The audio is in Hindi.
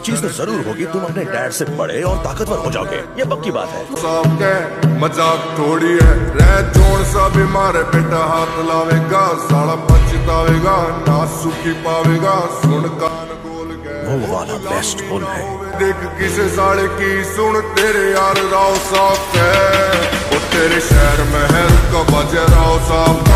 एक चीज़ तो ज़रूर होगी तुम अपने डैड से बड़े और ताकतवर हो जाओगे। ये पक्की बात है। मज़ाक थोड़ी है। रह सा बीमार बेटा हाथ लावेगा साला पछतावेगा ना सुखी पावेगा। सुन कान खोल के वो वाला बेस्ट बुल है। देख किसे साले की सुन तेरे यार राव साफ़ है। वो तेरे शहर में है तो साहब।